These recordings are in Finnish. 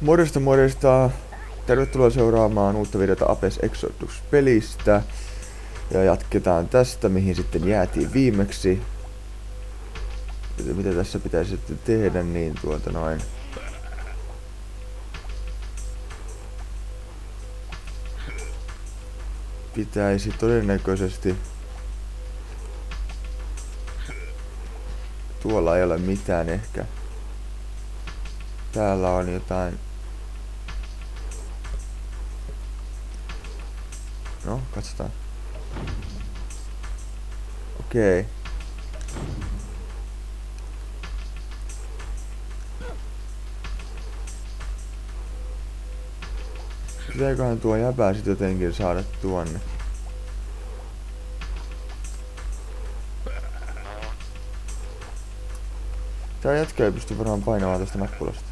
Morjesta morjesta! Tervetuloa seuraamaan uutta videota Apes Exodus-pelistä. Ja jatketaan tästä, mihin sitten jäätiin viimeksi. Mitä tässä pitäisi sitten tehdä, niin tuota noin. Pitäisi todennäköisesti... Tuolla ei ole mitään ehkä. Täällä on jotain No, katsotaan. Okei. Okay. Pitääköhän tuo jäpää sit jotenkin saada tuonne? Tää jätkä ei pysty varmaan painamaan tästä nappulasta.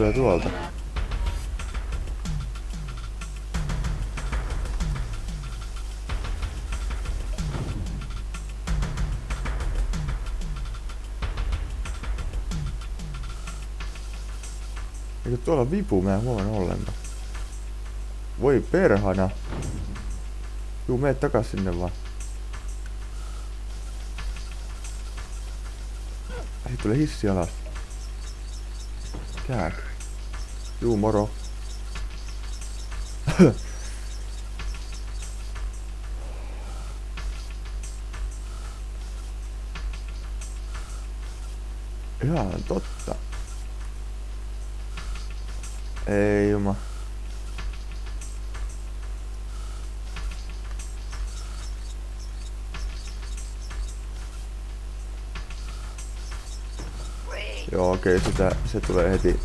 Tulee tuolta. Eikö tuolla vipu, mä en huomannut ollenkaan. Voi perhana. Juu, mene takas sinne vaan. Ai, tulee hissi alas. Kääk. Juu, moro. Ihan totta. Ei juma. Joo, okei, okay, sitä, se tulee heti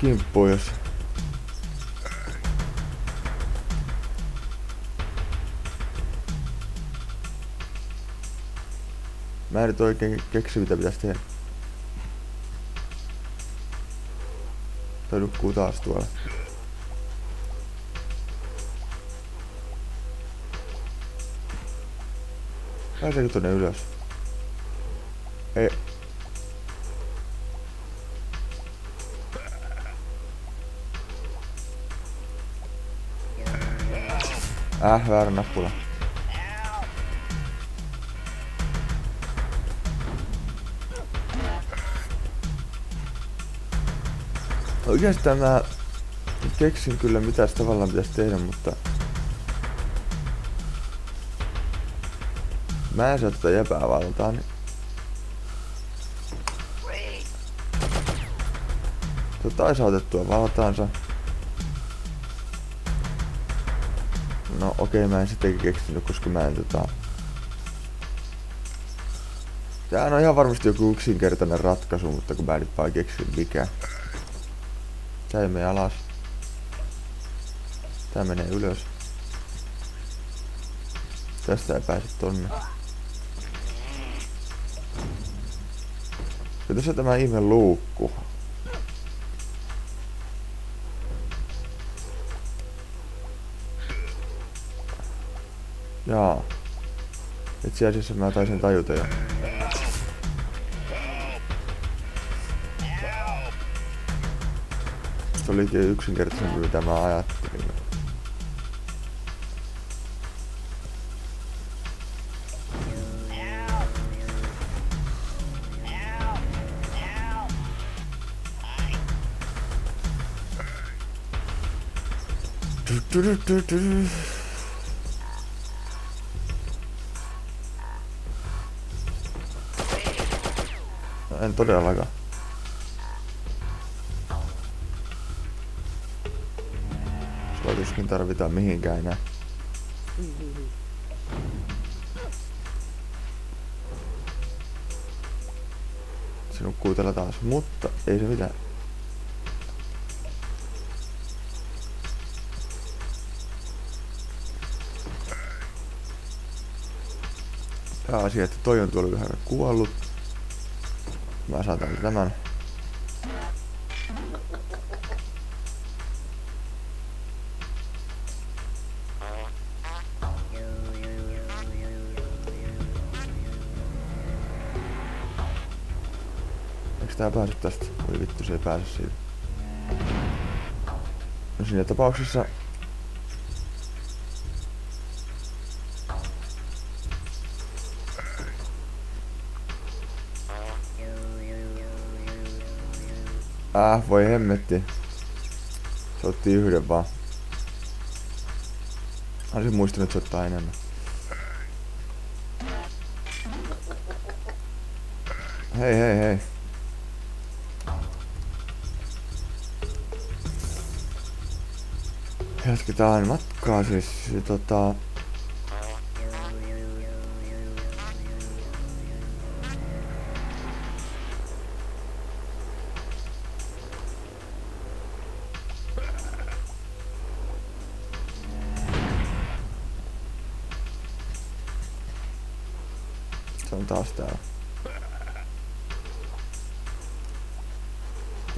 kimppuun, jos... Mä en nyt oikein keksi mitä pitäisi tehdä. Toi nukkuu taas tuolla. Pääseekö tonne ylös? Ei, Äh, väärä nappula. Oikeastaan mä keksin kyllä mitä tavallaan pitäisi tehdä, mutta... Mä en saa tätä jäpää valtaan, niin... Tota ei saa otettua valtaansa. Okei, mä en sitten keksinyt, koska mä en tota... Tää on ihan varmasti joku yksinkertainen ratkaisu, mutta kun mä nyt vaan keksin mikä. Tää ei mene alas. Tää menee ylös. Tästä ei pääse tonne. Ja tässä tämä ihme luukku. Itse asiassa mä taisin tajuta jo. Se olikin yksinkertaisempi mitä mä ajattelin. Du. En todellakaan. Sua tuskin tarvitaan mihinkään enää. Se nukkuu täällä taas, mutta ei se mitään. Pääasia, että toi on tuolla vähän kuollut. Mä saatan tämän. Eikö tää pääse tästä? Voi vittu, se ei pääse siitä. No siinä tapauksessa Äh, voi hemmetti. Se otti yhden vaan. Olisin muistanut, että se ottaa enemmän. Hei, hei, hei. Jatketaan matkaa siis tota... taas täällä.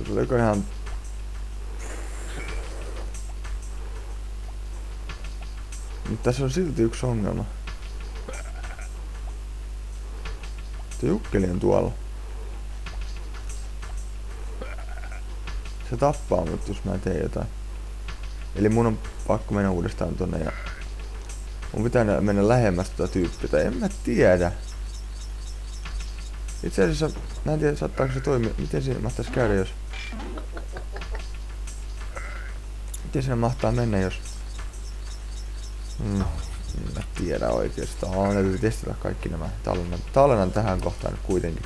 Tuliko ihan... Mutta tässä on silti yksi ongelma. Se Jukkeli on tuolla. Se tappaa mut, jos mä teen jotain. Eli mun on pakko mennä uudestaan tonne ja... Mun pitää mennä lähemmäs tota tyyppiä, tai en mä tiedä. Itse asiassa, mä en tiedä saattaako se toimia, miten siinä mahtaisi käydä jos... Miten siinä mahtaa mennä jos... Hmm, en mä tiedä oikeastaan, täytyy testata kaikki nämä. Tallennan, tallennan tähän kohtaan kuitenkin.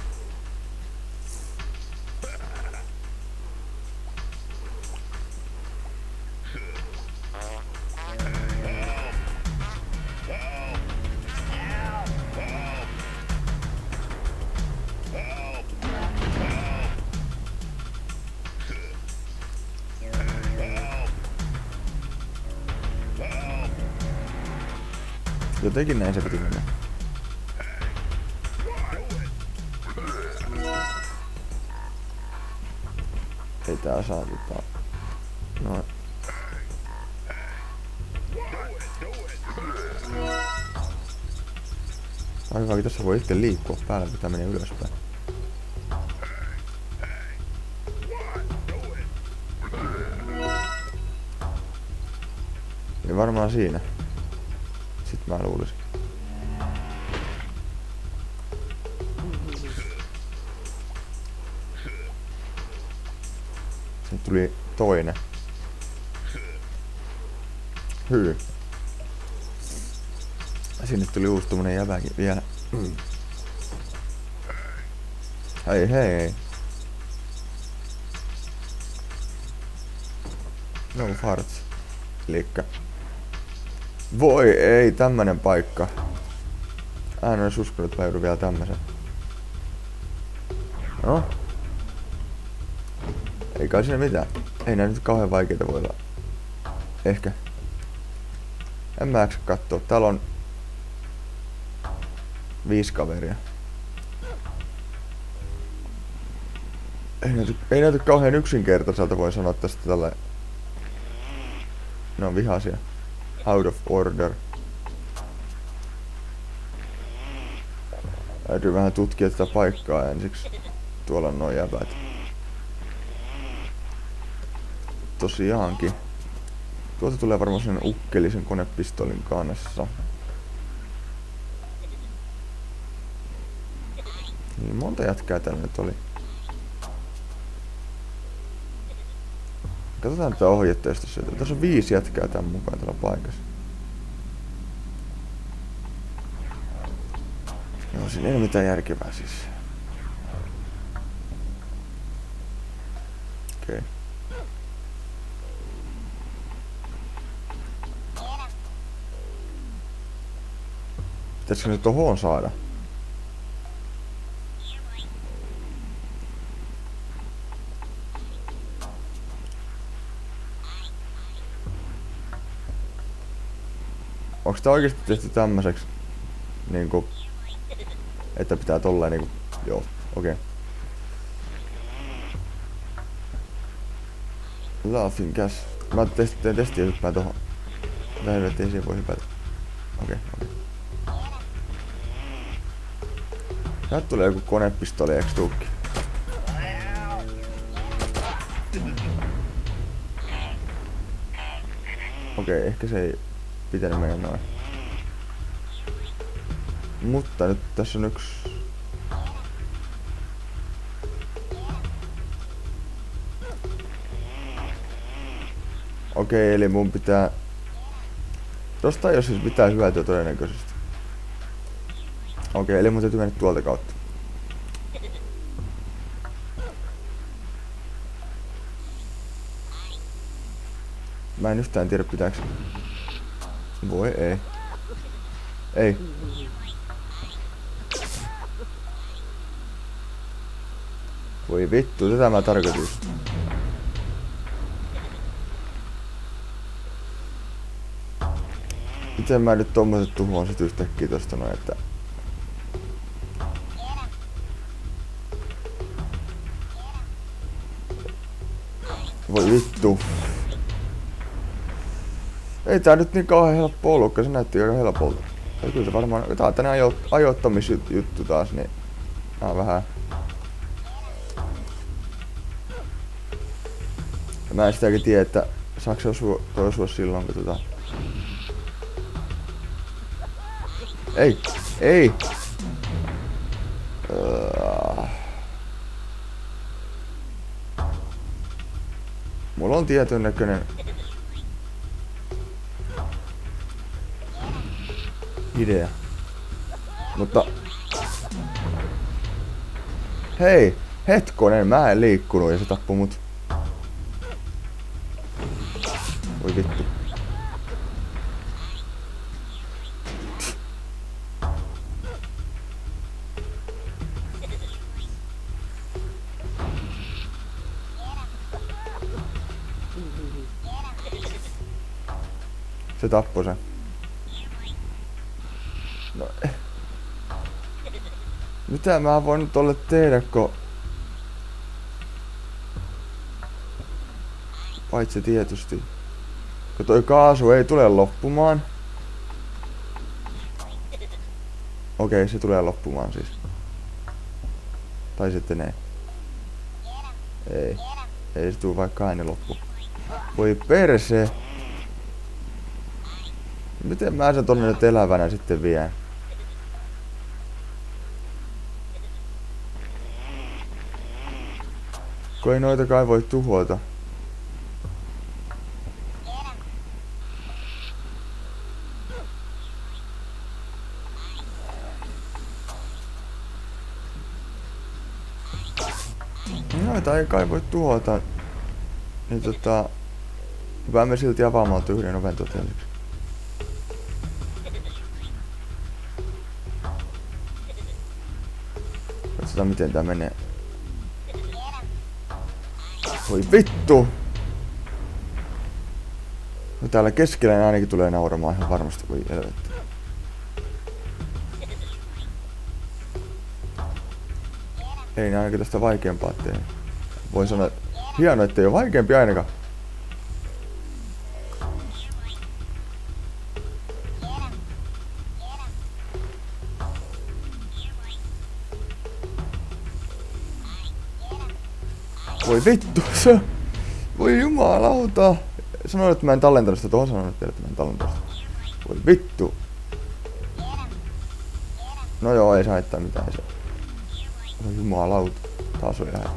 Jotenkin näin se piti mennä. Ei tää saa tota... No. Aika tässä voi itse liikkua päällä, kun tää menee ylöspäin. Ja varmaan siinä. Mä luulisin. Sitten tuli toinen. Hyy. Sinne tuli uusi tommonen jäbäkin vielä. Hei hei. No farts. Elikkä voi ei, tämmönen paikka. Mä en olisi uskonut, että mä vielä tämmösen. No. Ei kai siinä mitään. Ei nää nyt kauhean vaikeita voi olla. Ehkä. En mä jaksa kattoo. Täällä on viisi kaveria. Ei näytä, ei näytä kauhean yksinkertaiselta voi sanoa tästä tällä. Ne on vihaisia out of order. Täytyy vähän tutkia tätä paikkaa ensiksi. Tuolla on noin jäbät. Tosiaankin. Tuolta tulee varmaan sen ukkelisen konepistolin kanssa. Niin monta jätkää tänne nyt oli. Katsotaan tätä ohjetteista sieltä. Tässä on viisi jätkää tämän mukaan tällä paikassa. Joo, siinä ei ole mitään järkevää siis. Okei. Okay. Pitäisikö se tohon saada? Onks tää oikeesti tehty tämmöseks? Niinku... Että pitää tolleen niinku... Joo, okei. Okay. Laughing gas. Mä test, teen testiä hyppään tohon. Mitä helvettiä siihen voi hypätä? Okei, okay, okei. Okay. Täältä tulee joku konepistoli, eiks tuukki? Okei, okay, ehkä se ei pitänyt mennä noin. Mutta nyt tässä on yksi... Okei, eli mun pitää... Tosta jos siis pitää hyötyä todennäköisesti. Okei, eli mun täytyy mennä tuolta kautta. Mä en yhtään tiedä pitääks... Voi ei. Ei. Voi vittu, tätä mä tarkoitin. Miten mä nyt tommoset tuhoan sit yhtäkkiä tosta noin, että... Voi vittu. Ei tää nyt niin kauhean helppo ollutkaan, se näytti aika helpolta. Ja kyllä se varmaan, tää on tänään ajo, ajoittamisjuttu taas, niin tää on vähän... Ja mä en sitäkin tiedä, että saako se osua, toi osua silloin, kun tota... Ei! Ei! Uh... Mulla on tietyn näköinen idea. Mutta... Hei! Hetkonen, mä en liikkunut ja se tappui mut. Voi vittu. Se tappoi sen. No, eh. Mitä mä voin nyt olla tehdä, kun... Paitsi tietysti. Kun toi kaasu ei tule loppumaan. Okei, se tulee loppumaan siis. Tai sitten ei. Ei. Ei se tuu vaikka aina loppu. Voi perse. Miten mä sen tonne nyt elävänä sitten vien? Kun ei noita kai voi tuhota. Noita ei kai voi tuhota. Niin tota... Päämme silti avaamaan yhden oven toteelliksi. Katsotaan miten tää menee. Voi vittu! No täällä keskellä ainakin tulee nauramaan ihan varmasti, voi helvetti. Ei ne ainakin tästä vaikeampaa tee. Voin sanoa, että hienoa, ettei ole vaikeampi ainakaan. Vittu, se... Voi jumalauta. Sanoin, että mä en tallentanut sitä tuohon sanoin, että mä en tallentanut sitä. Voi vittu. No joo, ei saa haittaa mitään. Se. Voi jumalauta. Taas on ihan...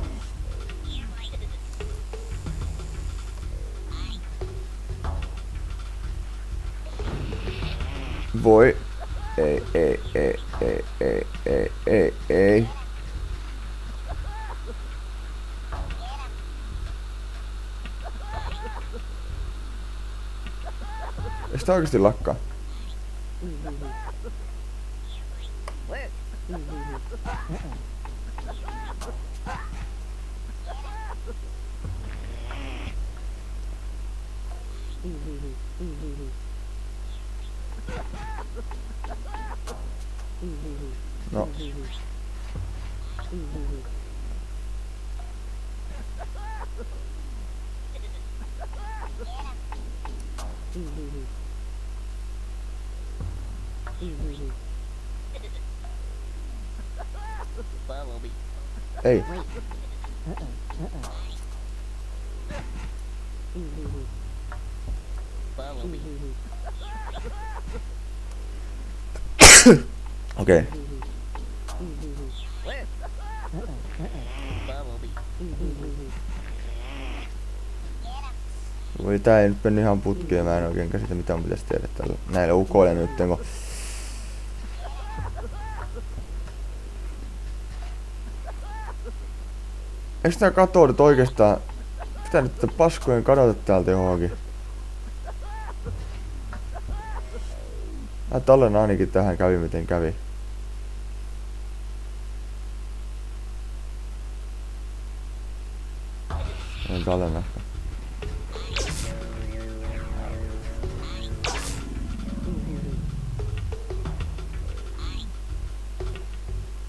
Voi. Ei, ei, ei, ei, ei, ei, ei, ei. Eikö tää oikeesti lakkaa? No. Follow me. Okei. Okay. Voi tää ei nyt mennyt ihan putkeen, mä en oikein käsitä mitä mun pitäisi tehdä tällä näille ukoille nyt, kun Eiks tää katoo nyt oikeastaan... Pitää nyt paskojen kadota täältä johonkin. Mä tallen ainakin tähän kävi miten kävi. En tallenna.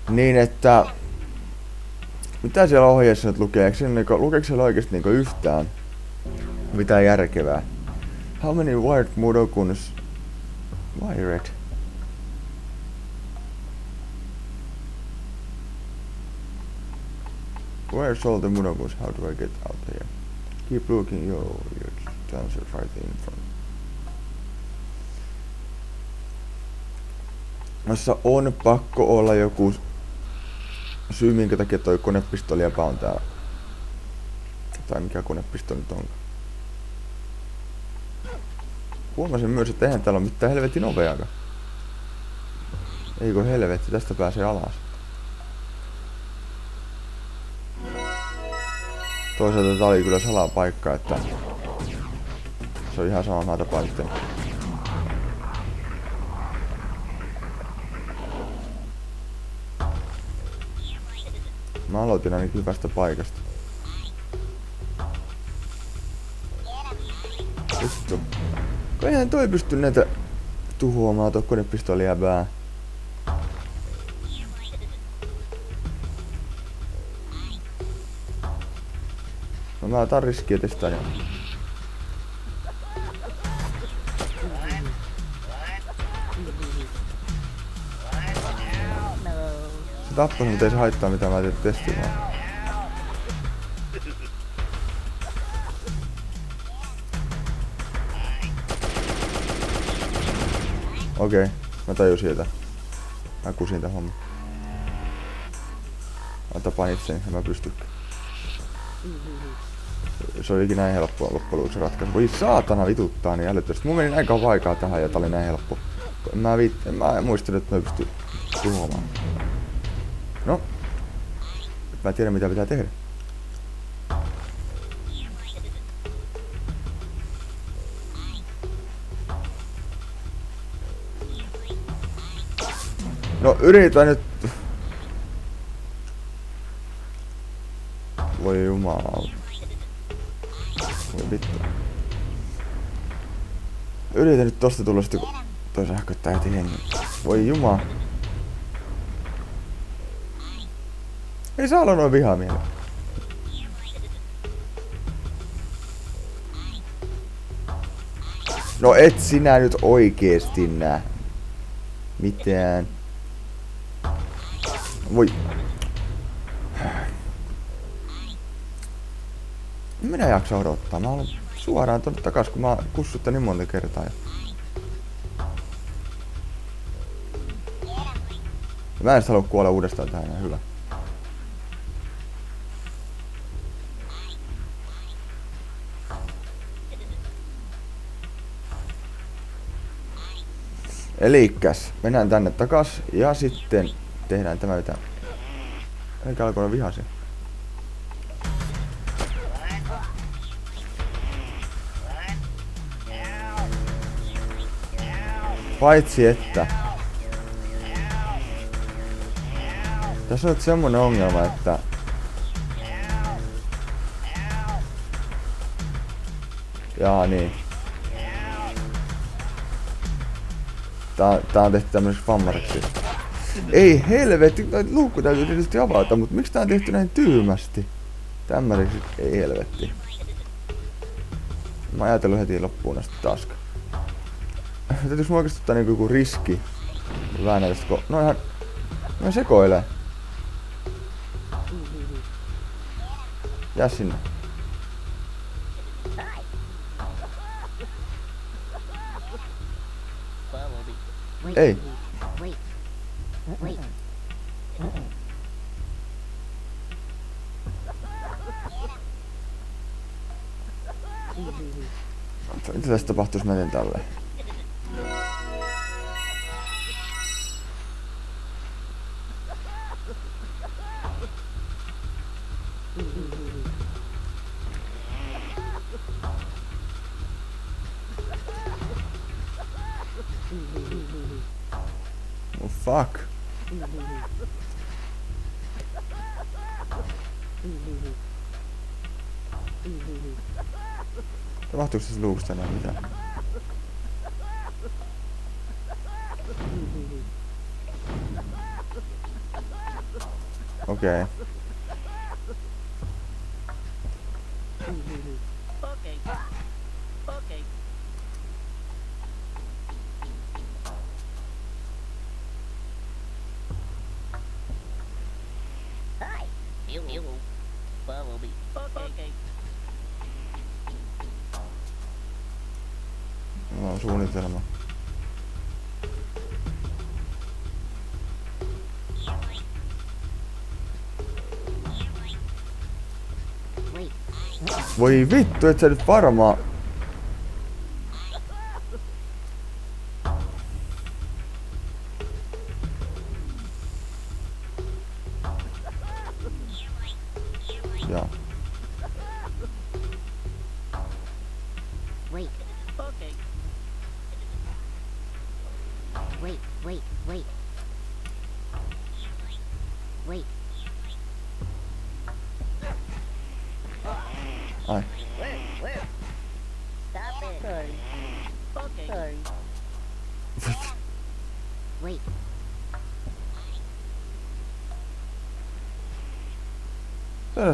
Niin, että mitä siellä ohjeessa nyt lukee? Eikö siellä, niinku, lukeeko siellä oikeesti niinku yhtään mitään järkevää? How many wired mudokuns wired? Where's all the mudokuns? How do I get out here? Keep looking, yo, your dancer right in front. Noissa on pakko olla joku syy, minkä takia toi konepistoli on täällä. Tai mikä konepistoli nyt onkaan. Huomasin myös, että eihän täällä ole mitään helvetin oveakaan. Eikö helvetti, tästä pääsee alas. Toisaalta tää oli kyllä salapaikka, että se on ihan sama tapaan sitten Mä aloitin ainakin hyvästä paikasta. Vittu. Eihän toi pysty näitä tuhoamaan tuo konepistolia pää. No mä otan riskiä tästä tappoi, mutta ei se haittaa mitä mä tein testimaan. Okei, okay. mä tajusin siitä. Mä kusin tän homman. Mä tapaan itseni ja mä pystyn. Se olikin näin helppoa loppujen lopuksi ratkaisu. Voi saatana vituttaa niin älyttömästi. Mun meni aika aikaa tähän ja tää oli näin helppo. Mä, viit, mä muistelin, että mä pystyn tuhoamaan. Mä tiedän mitä pitää tehdä. No yritä nyt... Voi jumala. Voi vittu. Yritä nyt tosta tulla sitten kun toi sähköttää heti hengen. Voi jumala. Ei saa olla noin vihamielinen. No et sinä nyt oikeesti nää. Mitään. Voi. Minä jaksa odottaa. Mä olen suoraan tonne takas, kun mä kussutta niin monta kertaa. Mä en halua kuolla uudestaan tähän, hyvä. Elikäs, mennään tänne takas ja sitten tehdään tämä mitä... Eikä alkoi vihaisia. Paitsi että... Tässä on nyt semmonen ongelma, että... Jaa niin. Tää, tää on tehty tämmöiseksi vammariksi. Ei helvetti, luukku täytyy tietysti avata, mutta miksi tää on tehty näin tyhmästi? Tämmöiseksi, ei helvetti. Mä ajatellut heti loppuun asti taas. Täytyis mun oikeesti ottaa niinku joku riski. Väännä tästä ko... No ihan... No sekoilee. Jää sinne. Ei. Wait. Wait. Tässä tapahtuisi menen tälle? Tapahtuuko tässä luukusta enää mitään? Okei. Okay. Okay. Okay. Hi. You. You. Bumblebee. Okay. Mulla on suunnitelma. Voi vittu, et sä nyt varmaan...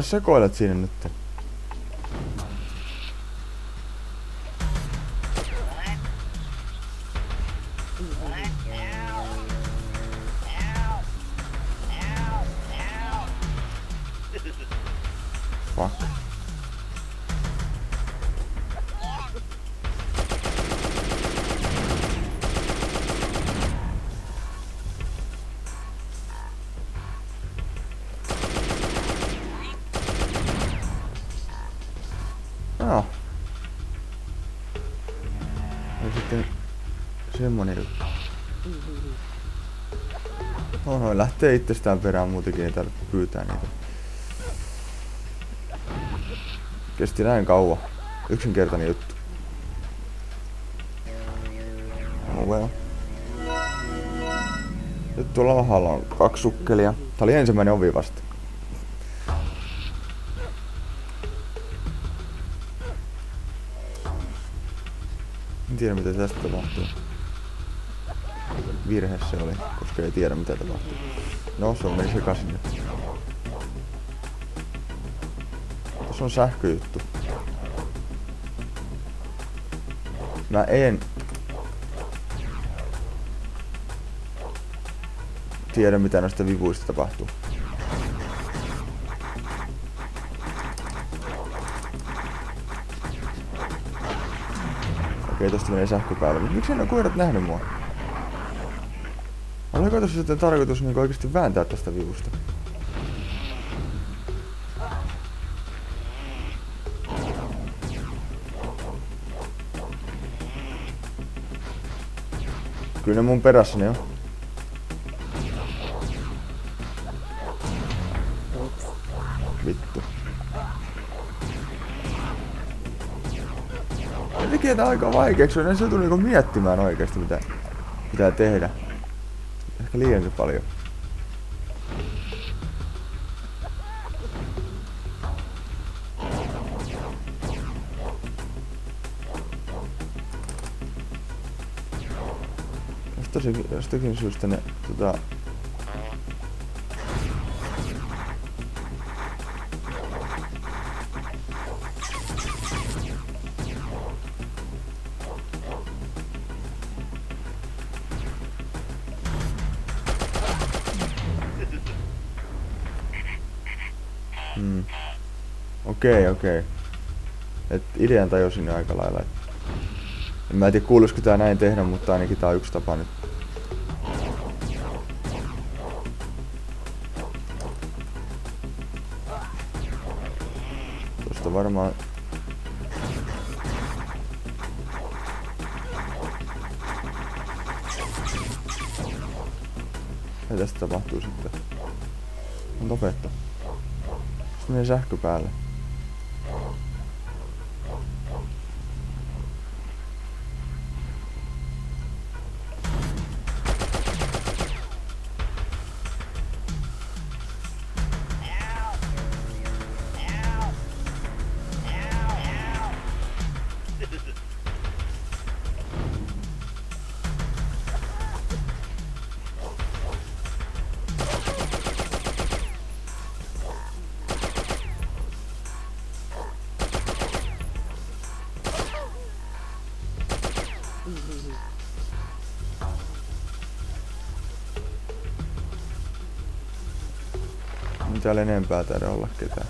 sekoilet siinä nyt. Joo. Ja sitten semmonen juttu. No, noin lähtee itsestään perään muutenkin, ei tarvitse pyytää niitä. Kesti näin kauan. Yksinkertainen juttu. Oh well. Nyt tuolla alhaalla on kaksi sukkelia. Tää oli ensimmäinen ovi vasta. Tiedä mitä tästä tapahtuu. Virhe se oli, koska ei tiedä mitä tapahtuu. No, se on meni sekaisin nyt. Tässä on sähköjuttu. Mä en... Tiedä mitä näistä vivuista tapahtuu. Okei, tosta menee sähkö päälle. Mut miksi ne koirat nähnyt mua? Oliko tässä sitten tarkoitus niinku oikeesti vääntää tästä vivusta? Kyllä ne mun perässäni on. Tekee aika vaikeeksi, ne se tuli niinku miettimään oikeesti mitä pitää tehdä. Ehkä liiankin paljon. Jostakin, jostakin syystä ne tota... Okei. Okay. Et idean tajusin jo aika lailla. Et en mä tiedä kuuluisiko tää näin tehdä, mutta ainakin tää on yksi tapa nyt. Tosta varmaan... Mitä tästä tapahtuu sitten. On topetta. Sitten menee sähkö päälle. Täällä enempää taida olla ketään.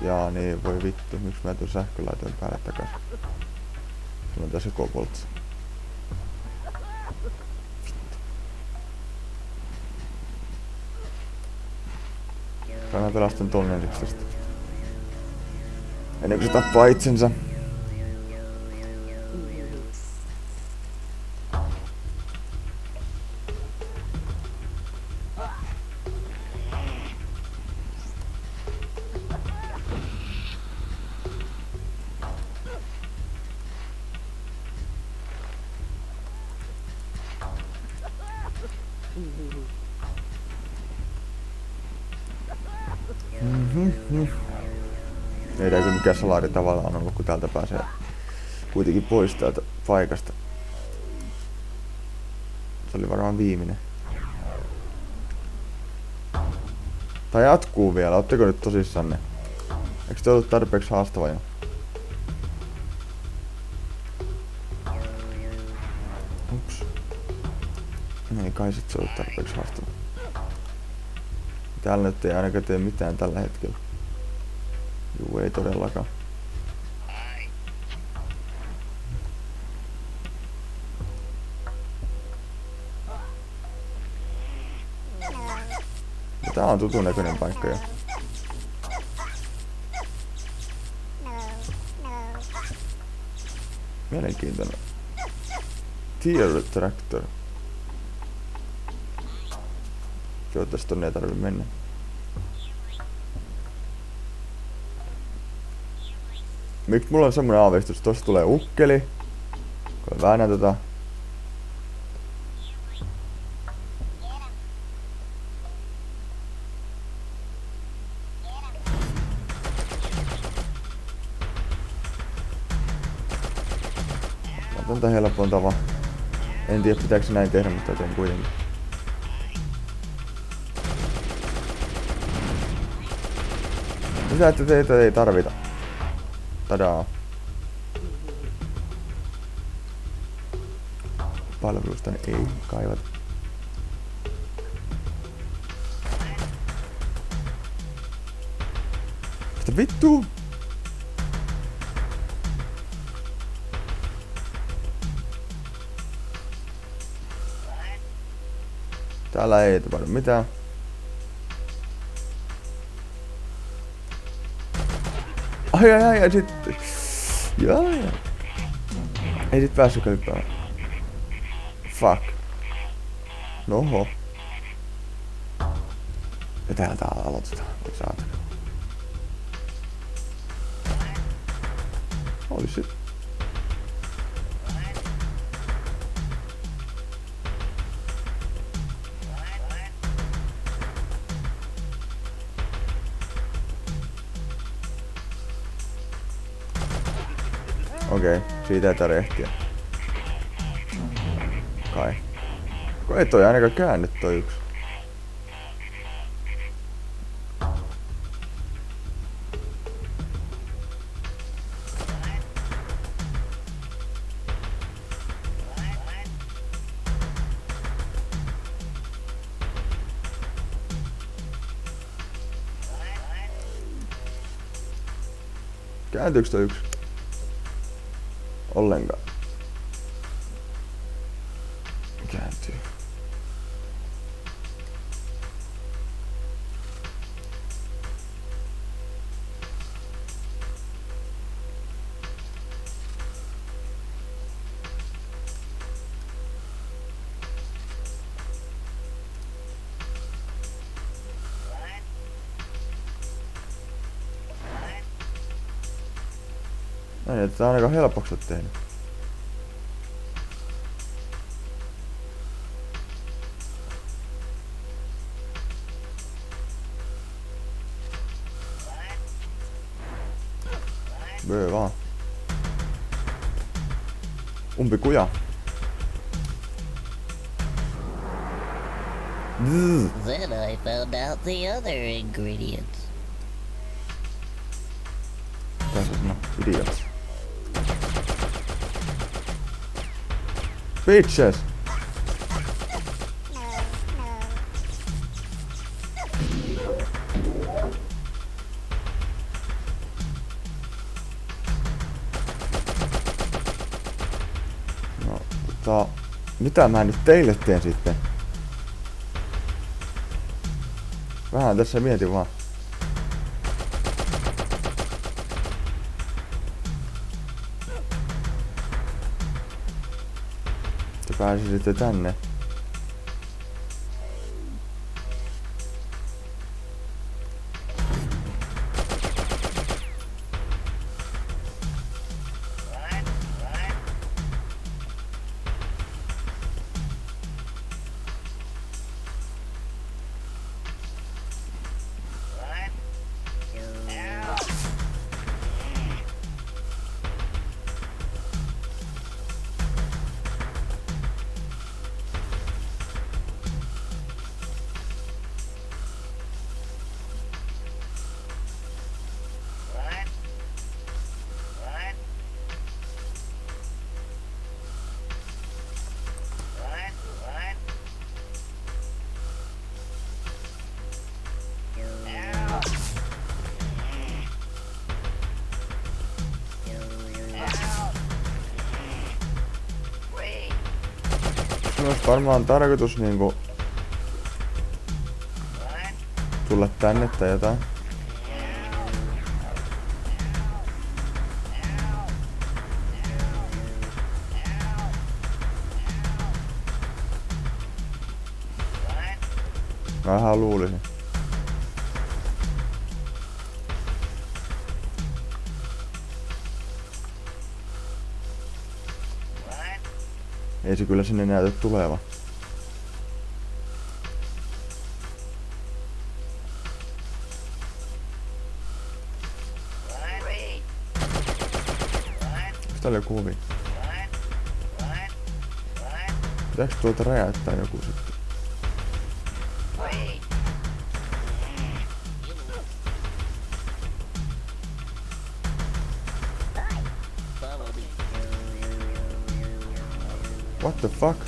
Jaa niin, voi vittu, miksi mä tuon sähkölaitoin päälle takas. Sulla on tässä kobolts. Kai mä pelastan ton ensiksi tästä. Ennen kuin se tappaa itsensä. Mhm. Ei kyllä mikään salari tavallaan ollut, kun täältä pääsee kuitenkin pois täältä paikasta. Se oli varmaan viimeinen. Tai jatkuu vielä, ootteko nyt tosissanne? Eikö te ollut tarpeeksi haastava jo? Ups. Ei kai sit se ollut tarpeeksi haastava. Täällä nyt ei ainakaan tee mitään tällä hetkellä. Juu, ei todellakaan. Tää on tutun näköinen paikka jo. Mielenkiintoinen. Tier Tractor. Toivottavasti tonne ei tarvi mennä. Miksi mulla on semmonen aavistus, tosta tulee ukkeli. Kun väännän tota. Mä otan tän helpon tavan. En tiedä pitääkö näin tehdä, mutta teen kuitenkin. Lisää, että teitä ei tarvita. Tadaa. Palvelusta ei kaivata. Mitä vittu? Täällä ei tapahdu mitään. Ai ai ai, ja sit... Jaa, jaa. Ei sit päässyt hyppäämään. Fuck. Noho. Ja täältä aloitetaan, voi saatana. Oli sit. Okei, siitä ei tarvitse ehtiä. Kai. Kun ei toi ainakaan käänny toi yksi. Kääntyykö toi yksi? Ollenkaan. No niin, että tää on aika helpoksi oot tehnyt. Vöö vaan. Umpikuja. Zzz. Then I found out the other ingredients. Mitä se sanoo? Idiot. Bitches! No, tota... Mitä mä nyt teille teen sitten? Vähän tässä mietin vaan. Te pääsisitte tänne. Sun varmaan tarkoitus niinku... Tulla tänne tai jotain. Vähän luulisin. Ei se kyllä sinne näytä tuleva. Onks täällä joku ovi? Pitääks tuolta räjäyttää joku sitten? The fuck?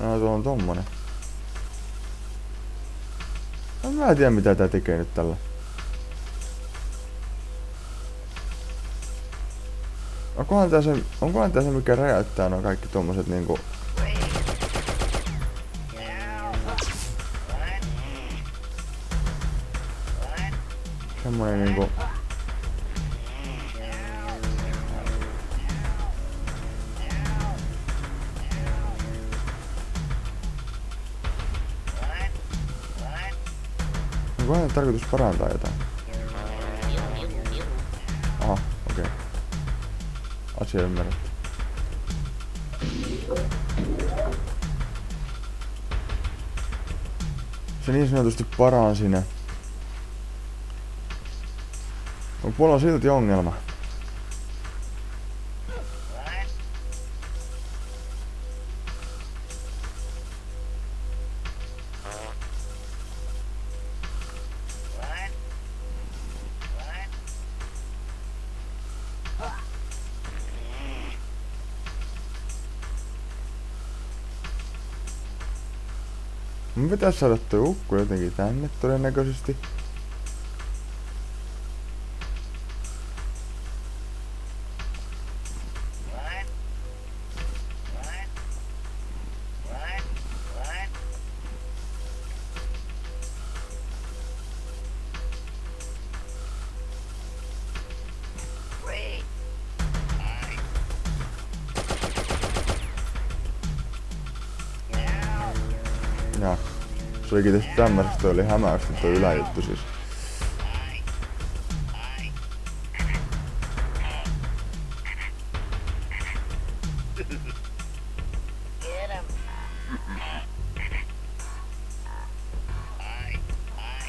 No on tommonen. No, mä en tiedä mitä tää tekee nyt tällä. Onkohan tää se, onkohan tää se mikä räjäyttää nuo kaikki tommoset niinku... Semmonen niinku... Onkohan tää tarkoitus parantaa jotain? Aha, okei. Okay. Asia ymmärretty. Se niin sanotusti paransi ne. Mulla on silti ongelma. Mun pitäis saada toi ukko jotenkin tänne todennäköisesti. Se olikin tehty tämmöiseksi, toi oli hämäystä toi yläjuttu siis.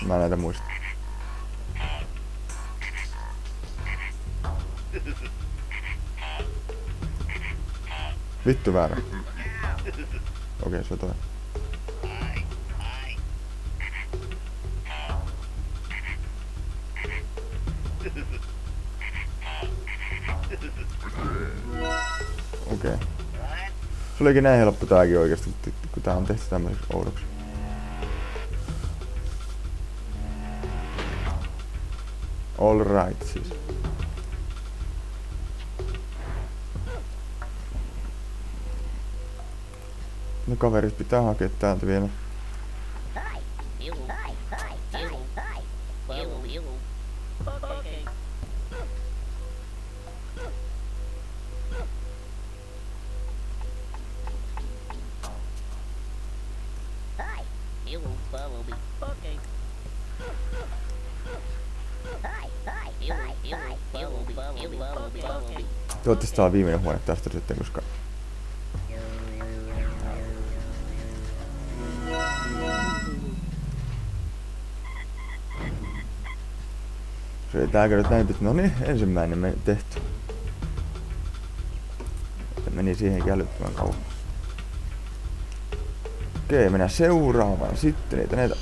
Mä näitä muista. Vittu väärä. Okei, se on toi. Se olikin näin helppo tääkin oikeesti, kun tää on tehty tämmöiseksi oudoksi. All right siis. No kaverit pitää hakea täältä vielä. Toivottavasti tää on viimeinen huone tästä sitten, koska... Se ei tääkö nyt näin pitää. No niin, ensimmäinen me tehty. Meni siihen älyttömän kauan. Okei, mennään seuraavaan. Sitten niitä näitä...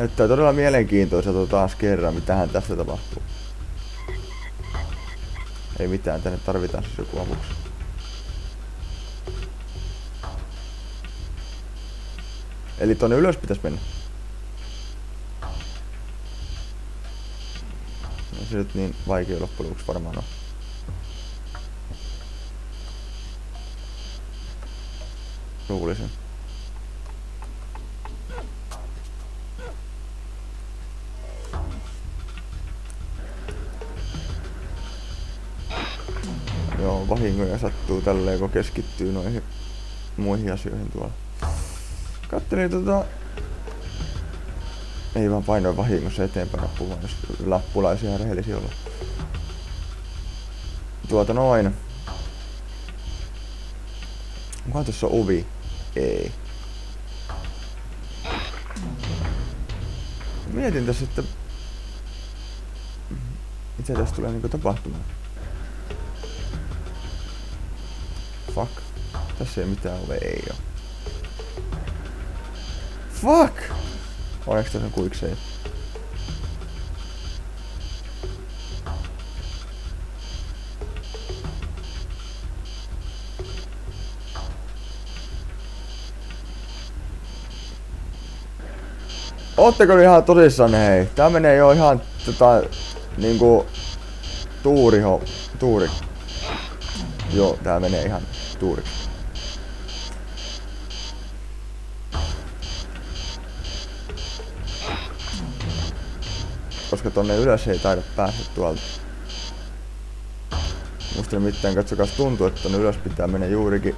Näyttää todella mielenkiintoiselta taas kerran, mitähän tässä tapahtuu. Ei mitään, tänne tarvitaan siis joku avuksi. Eli tonne ylös pitäisi mennä. Ei se nyt niin vaikea loppujen lopuksi varmaan on. Luulisin. Keskittyy noihin muihin asioihin tuolla. Kattelin tota... Ei vaan painoin vahingossa eteenpäin nappua, jos lappulaisia rehellisiä olla. Tuota noin. Onkohan tuossa ovi? Ei. Mietin tässä, että... Mitä tässä tulee niinku tapahtumaan? Fuck. Tässä ei mitään ole, ei oo. Fuck! Onneksi tässä on kuikseen. Ootteko nyt ihan tosissaan hei? Tää menee jo ihan tota niinku tuuriho, tuuri. Joo, tää menee ihan tuuriksi. Koska tonne ylös ei taida päästä tuolta. Musta nimittäin katsokas tuntuu, että tonne ylös pitää mennä juurikin.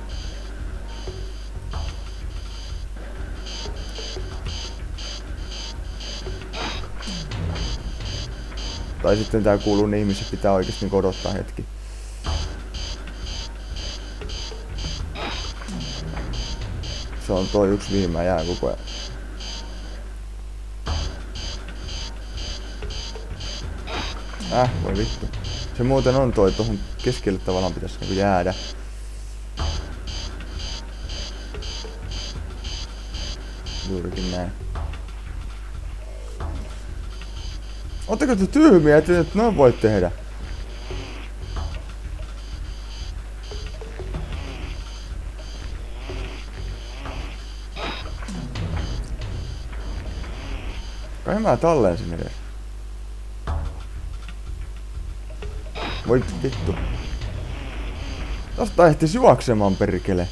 Tai sitten tää kuuluu niin, missä pitää oikeesti niinku odottaa hetki. Se on toi yksi mihin mä jään koko ajan. Äh, voi vittu. Se muuten on toi, tohon keskelle tavallaan pitäisi niinku jäädä. Juurikin näin. Ootteko te tyhmiä, että et noin voi tehdä? Mä tallensin edes. Voi vittu. Tosta ehtis juoksemaan perkele.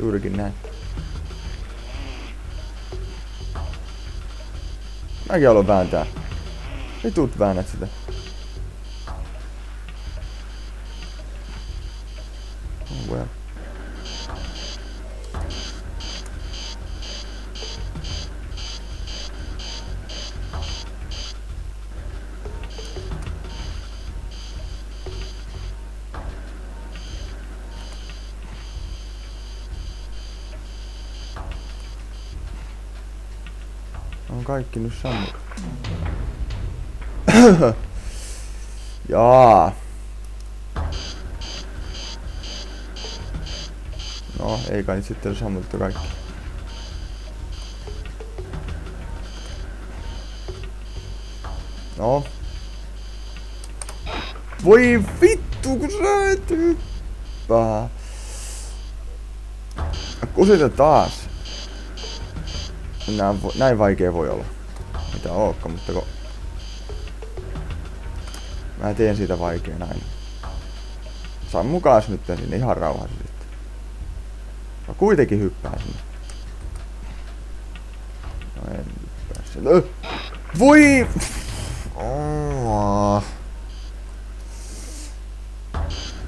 Juurikin näin. Mäkin haluan vääntää. Vitut väännät sitä. Kaikki nyt sammutettu. Jaa. No, ei kai nyt sitten sammutettu kaikki. No. Voi vittu, kun sä et hyppää. Kusita taas. Näin, näin vaikea voi olla. Mitä ookka, mutta kun... Mä teen siitä vaikea näin. Saan mukaan nyt sinne ihan rauhassa sitten. Mä kuitenkin hyppään sinne. No en hyppää sinne. Ö! Voi! Oh.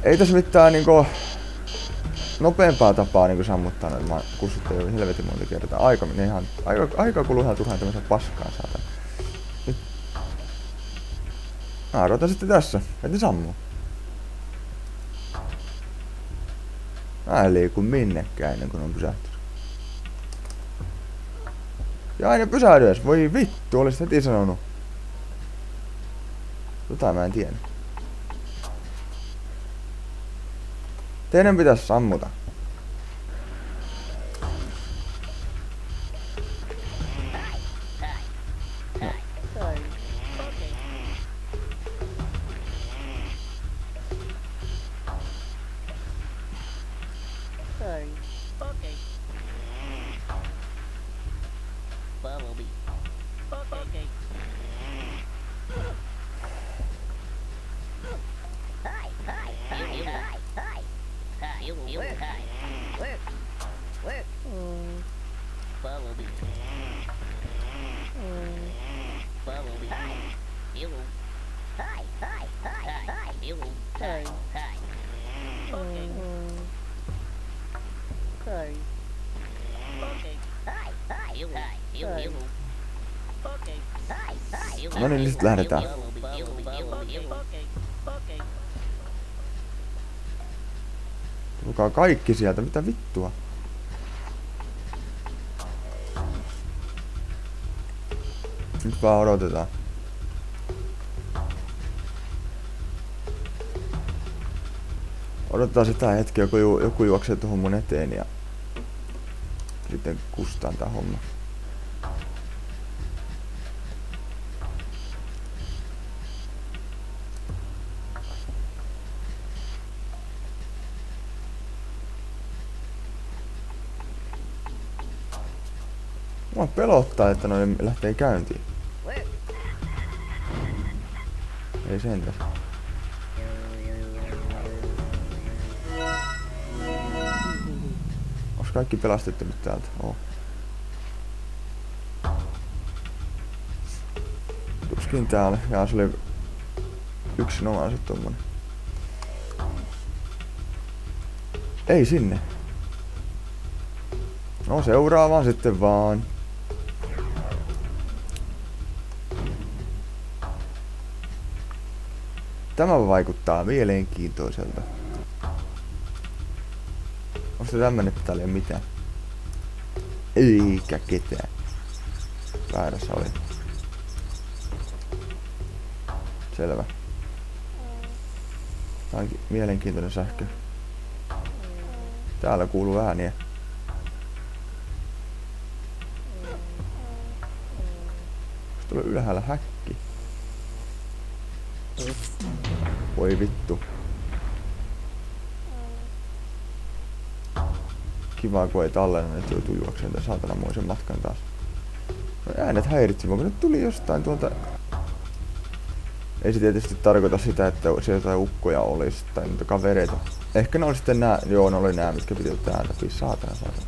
Ei tässä mitään niinku nopeampaa tapaa niinku sammuttaa näitä. Mä kussuttelin jo helvetin monta kertaa. Aika menee ihan, aika, aika kuluu ihan turhaan tämmöisen paskaan saatan. Mä odotan sitten tässä, ne sammuu. Mä en liiku minnekään ennen kuin on pysähtynyt. Ja aina pysähdy edes. Voi vittu, olisit heti sanonut. Tota mä en tiedä. Teidän pitäisi sammuta. No niin, nyt lähdetään. Tulkaa kaikki sieltä, mitä vittua? Nyt vaan odotetaan. Odotetaan sitä hetkeä, joku, joku juoksee tuohon mun eteen ja sitten kustaan tää homma. Pelottaa, että noin lähtee käyntiin. Ei sentäs. Onks kaikki pelastettu nyt täältä? Oo. Tuskin täällä. Jaa, se oli yksinomaan se tommonen. Ei sinne. No seuraavaan sitten vaan. Tämä vaikuttaa mielenkiintoiselta. Onko se tämmönen, että täällä ei mitään? Eikä ketään. Väärässä oli. Selvä. Tää onkin mielenkiintoinen sähkö. Täällä kuuluu ääniä. Tuolla ylhäällä häkki? Voi vittu. Kiva kun ei tallenna, että joutuu juoksemaan tämän saatanamoisen matkan taas. No äänet häiritsi, mutta ne tuli jostain tuolta... Ei se tietysti tarkoita sitä, että siellä jotain ukkoja olisi tai niitä kavereita. Ehkä ne oli sitten nää, joo ne oli nää, mitkä piti ottaa ääntä läpi, saatana saatana.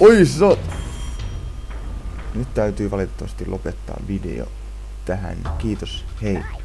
Oi so... Nyt täytyy valitettavasti lopettaa video tähän. Kiitos, hei.